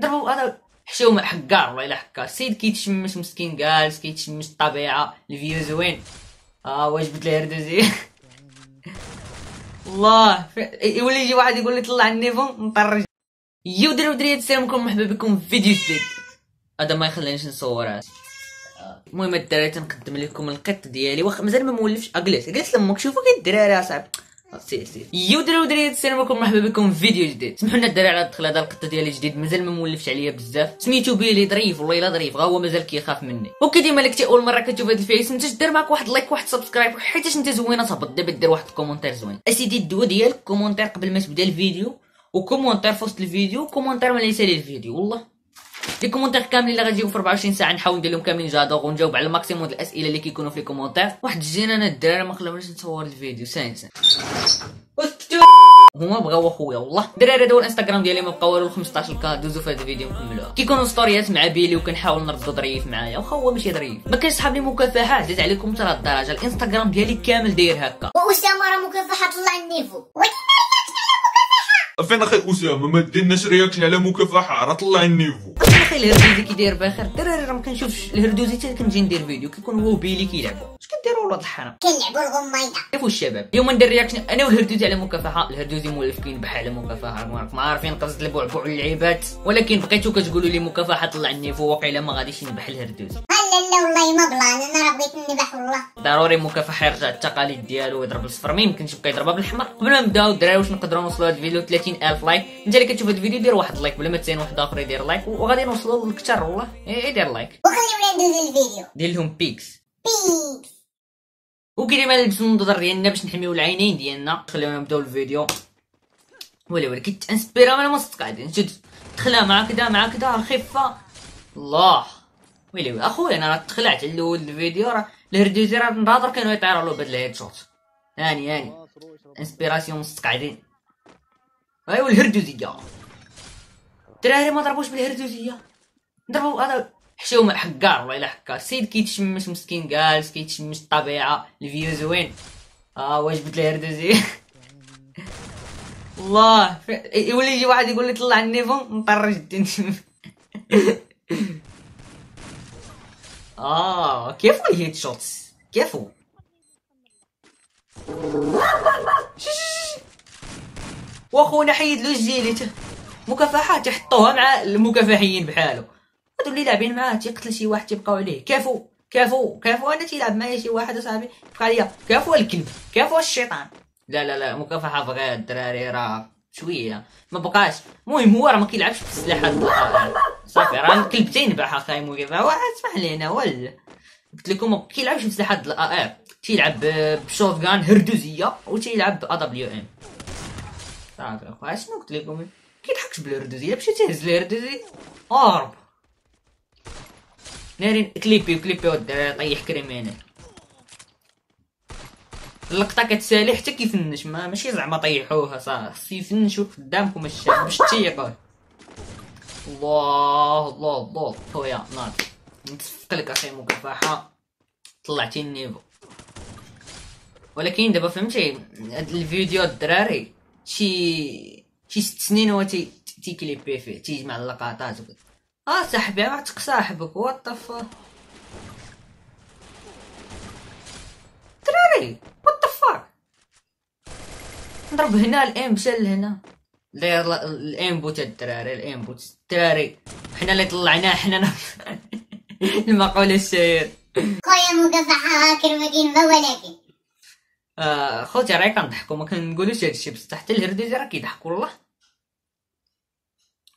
ضربوا هذا حشومة حكار والله إلا حكار السيد كيتشمش مسكين جالس كيتشمش الطبيعة الفيو زوين. آه واش ليه هردوزي الله. يولي يجي واحد يقول لي طلع النيفو نطرج يو دري ودريات السلام عليكم مرحبا بكم في فيديو جديد. هذا ما يخلينيش نصور المهم الدراري تنقدم لكم القط ديالي. واخا مازال ما مولفش. اجلس اجلس لأمك شوفوا كي الدراري أصاحبي. سير سير. يو دراري ودريات السلام عليكم مرحبا بكم. في فيديو جديد. سمحوا لنا الدراري على الدخل هذا القط ديالي جديد. مازال ما مولفش عليا بزاف. سميتو بيلي ظريف والله الا ظريف. غا هو مازال كيخاف مني. وكي ديما لك أول مرة كتشوف هذا الفيس انت دير معاك واحد لايك واحد سبسكرايب. حيت أنت زوينة تهبط دابا دير واحد الكومونتير زوين. أسيدي الدوا ديالك كومونتير قبل ما تبدأ الفيديو وكومونتير في وسط الفيديو وكومونتير ملي يسالي الفيديو. والله. لي كومونتير كاملين اللي غاديو في 24 ساعة نحاول ندير لهم كاملين جادور ونجاوب على الماكسيموم ديال الأسئلة اللي كيكونوا في لي كومونتير واحد الجين أنا الدراري ما خلاونيش نصور الفيديو ساين ساين هما بغاو أخويا والله. الدراري هذا هو الإنستغرام ديالي ما بقاو والو 15 كا دوزو في هذا الفيديو نكملوها كيكونوا ستوريات مع بيلي وكنحاول نردو ظريف معايا واخا هو ماشي ظريف. ما كاينش صحاب لي مكافحات زيد عليكم ترى الدرجة. الإنستغرام ديالي كامل داير هكا. واسامه راه مكافحة طلع النيفو. فين أخي اسامه ما ديرناش reaction على مكافحة راه طلع ال niveau. أخي الهردوزي كي داير بخير الدراري راه ما كنشوفش. الهردوزي حتى كنجي ندير فيديو. كيكون هو وبيلي كيلعبوا اش كديروا ولاد الحرام؟ كنلعبوا الغميضه كيفو الشباب؟ اليوم ندير reaction أنا والهردوزي على مكافحة. الهردوزي مولف كينبح على مكافحة. ما عارفين قصد البعبع اللعيبات ولكن بقيتو كتقولوا لي مكافحة طلع ال niveau. واقيلا ما غاديش ينبح الهردوزي لا لا والله ما بلان أنا راه بغيت نذبح والله. ضروري مكافحة يرجع التقاليد ديالو ويضرب الصفر ما يمكنش يبقى يضربها بالحمر قبل ما نبداو الدراري واش نقدروا نوصلوا هذا الفيديو؟ 30000 like. إنت اللي كتشوف هذا الفيديو دير واحد like. بلا ما تسنى واحد آخر يدير like. وغادي نوصلوا لكثر والله. إي دير like. وخليونا ندوز الفيديو. دير لهم بيكس بيكس وكي ديما نلبسوا النظر ديالنا باش نحميو العينين ديالنا. خلينا نبداو الفيديو. ولا ولا تأنسبيرا من وسط قاعدين شد دخلها مع كدا مع كدا خفه الله. ويلي اخويا أنا تخلعت على الأول الفيديو راه الهردوزي راه نهضر كانوا يطيروا له بهاد الهيد شوت هاني هاني إنسبيراسيون وسط قاعدين ايوا الهردوزيه الدراري ما ضربوش بالهردوزيه ضربوا هذا حشومة حكار والله إلا حكار السيد كيتشمش مسكين جالس كيتشمش الطبيعة الفيو زوين. آه واش جبت ليه هردوزي الله يولي يجي واحد يقول لي طلع النيفو نطرج الدين. آه كيفو الهيد شوتس. كيفو. وأخونا حيد له الجيلي مكافحات يحطوها مع المكافحين بحالو هادو اللي لاعبين معاه تيقتل شي واحد تيبقاو عليه. كافو كافو كافو أنا تيلعب معايا شي واحد أصاحبي بقى ليا كافو الكلب كافو الشيطان. لا لا لا مكافحة بغا الدراري راه شوية. ما بقاش. المهم هو راه ما كيلعبش بالسلاح صافي راه الكلب تينبح اخاي مكافحه واحد اسمح لينا ولا قلت لكم ما كيلعبش بسلاح ال AR تيلعب ب shotgun هردوزية و تيلعب AWM صافي اخويا شنو قلت لكم؟ كيضحكش بالهردوزية مشي تيهز الهردوزيه هرب نارين كليبي كليبي والدراري طيح كريمينال اللقطة كتسالي حتى كيفنش ما ماشي زعما طيحوها صافي. يفنشو قدامكم الشاب باش تيقول الله الله الله. خويا ناض نتصفق لك أخي مكافحة. طلعتي النيفو. ولكن دابا فهمتي هاد الفيديو الدراري شي شي ست سنين هو تي تيكليبي فيه تيجمع اللقطات وكذا. آه صاحبي عاتق صاحبك. وات دراري وات نضرب هنا الام مشى لهنا. الانبوت الدراري الانبوت الدراري. حنا اللي طلعناه حنا المقولة الشهير. خويا مكافحه هاكر كاين ما ولكن آه خوتي راهي كنضحكو ما كنقولوش هادشي بصح حتى الهرديزي راه كيضحك والله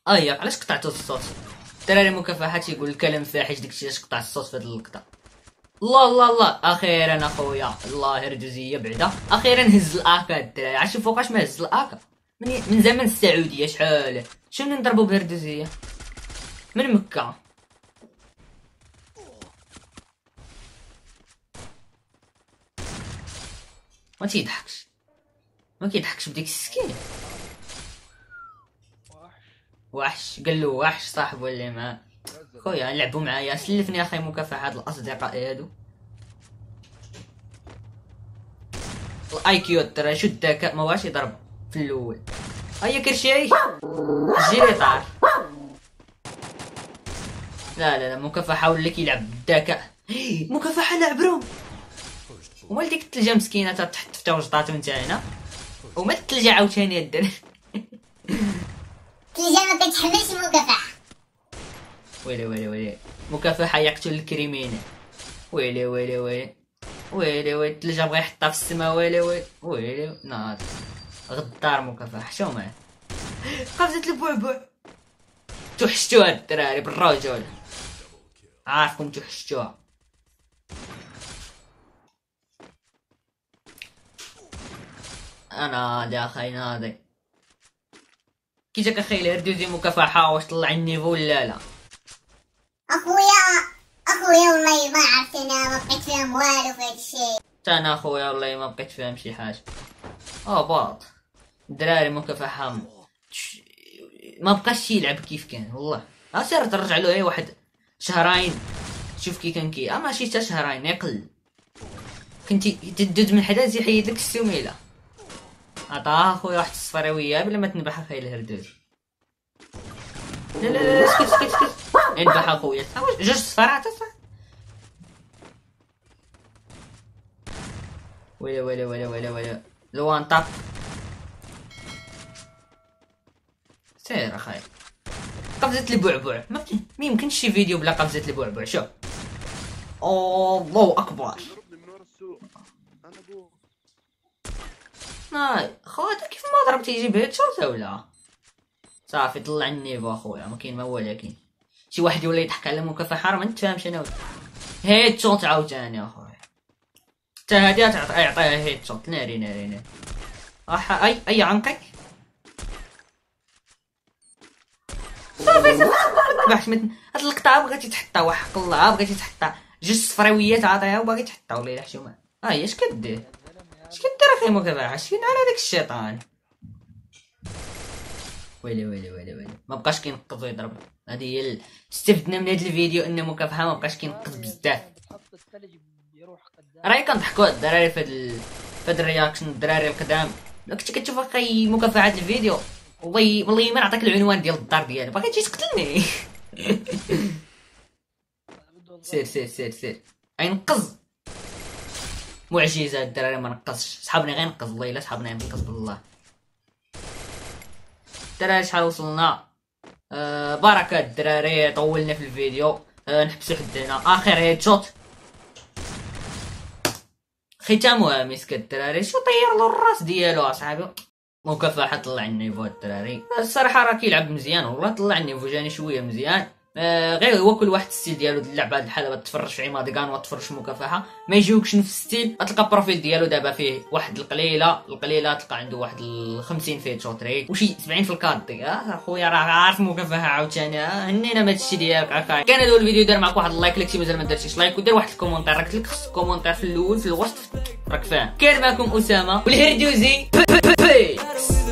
آه ياك علاش قطعتو الصوت؟ الدراري مكافحات يقول الكلام فاحش داكشي علاش قطع الصوت في هاد اللقطة؟ الله الله الله أخيرا أخويا الله هردوزيه بعدا. أخيرا هز الاكا الدراري عرفتي فوقاش ما هز الاكا من, من زمن السعوديه شحال شنو نضربو بهردوزية؟ من مكة. ما تيضحكش. ما كيضحكش بديك السكين وحش. قال له وحش صاحبه اللي معاه خويا لعبوا معايا. سلفني أخي مكافحة الأصدقاء هادو. الآي كيو ترى شو الذكاء ما واش يضرب. في الأول هيا كرشي جيري طار لا لا لا مكافحة ولا كيلعب بالذكاء مكافحة لعب روم ومال ديك التلجة مسكينة تحت في وجطاتو انت هنا وما التلجة عاوتاني الدري تلجأ ما كتحملش مكافحة ويلي ويلي ويلي. مكافحة يقتل الكريمينال ويلي ويلي ويلي. ويلي ويلي. التلجة بغا يحطها في السما ويلي ويلي. ويلي ناض غدار مكافحة شو معاه قفزة البعبع توحشتوها الدراري بالرجل عارفكم توحشتوها أنا يا أخي ناضي كي جاك أخي الهردوزي مكافحة واش طلع النيفو ولا لا؟ أخويا أخويا والله ما عرفت أنا ما بقيت فاهم والو في هاد الشيء. تا أنا أخويا والله ما بقيت فاهم شي حاجة. آه باط. الدراري مكافحة ما بقاش يلعب كيف كان والله. سير ترجع له أي واحد. شهرين. شوف كي كان كي. آه ماشي تا شهرين يقل. كنتي تدد من حدا يحيد لك السميلة. عطاه أخويا واحد الصفاره وياه بلا ما تنبح أخي الهردوز. لا لا لا اسكت اسكت اسكت. انبح أخويا. جوج صفار عطا صح ويلي ويلي ويلي ويلي ويلي لو طاب سير اخاي قفزة البعبع ما ما يمكنش شي فيديو بلا قفزة البعبع شوف. الله أكبر. ما خوات كيف ما ضربت يجيب هيد شوت ولا؟ صافي طلع النيفو أخويا. ما كاين ما والو كاين شي واحد يولي يضحك على مكافحة راه ما نتفاهمش أنا. هيد شوت عاوتاني أخويا. حتى هادي تعطي يعطيها هيد شوت ناري ناري ناري. أح اي أي عنقك؟ صافي تبحش مت هاد اللقطة بغيتي تحطها وحق الله بغيتي تحطها. جوج صفراويات عطيها وباغي تحطها ولا حشومة ها هي اش كدير؟ اش كدير أخي مكافحة شفين على داك الشيطان. ويلي ويلي ويلي ويلي. ما بقاش كينقذ ويضرب. هذه هي ال- استفدنا من هذا الفيديو ان مكافحة ما بقاش كينقز بزاف. راهي كنضحكوا الدراري في هاد ال... في هاد ال reaction الدراري القدام. لو كنتي كتشوف أخي مكافحة هاد الفيديو والله والله ما نعطيك العنوان ديال الدار ديالي. باغي تجي تقتلني سير سير سير سير. غينقز. معجزة الدراري ما نقزش صحابنا غير نقز والله إلا صحابنا ينقز بالله. الدراري شحال وصلنا؟ آه بركة الدراري طولنا في الفيديو. آه نحبسو حد هنا آخر headshot ختامها مسك الدراري. شو طير له الراس ديالو اصاحبي مكافحة طلع ال niveau الدراري الصراحة راه كيلعب مزيان والله طلع ال niveau جاني شوية مزيان. آه غير هو كل واحد ال style ديالو د اللعبة هاد الحالة تفرج في عماد وتفرج في مكافحة ما يجيوكش نفس ال style تلقى ال profil ديالو دابا فيه واحد القليلة القليلة تلقى عنده واحد ال 50 headshot ريت وشي 70 في الكاردي آه خويا راه عارف مكافحة عاوتاني. آه هنينا ما هادشي ديالك اخاي كان هذا الفيديو دار معك واحد ال like. لك مازال ما درتيش like ودير واحد ال commentaire راك لك خص ال commentaire في الأول في الوسط راك فاهم كان معكم أسامة والهردوزي. بيكس